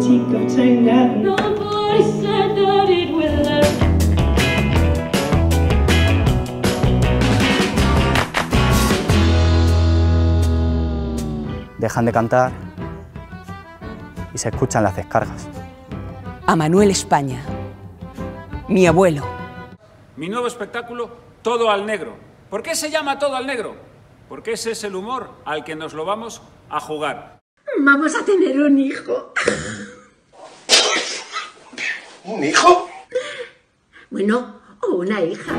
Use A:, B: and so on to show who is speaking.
A: cheek of Tenga.
B: The voice said that it will last.
C: Dejan de cantar y se escuchan las descargas.
D: A Manuel España, mi abuelo.
E: Mi nuevo espectáculo, Todo al Negro. ¿Por qué se llama Todo al Negro? Porque ese es el humor al que nos lo vamos a jugar.
A: Vamos a tener un hijo.
F: ¿Un hijo?
A: Bueno, o una hija.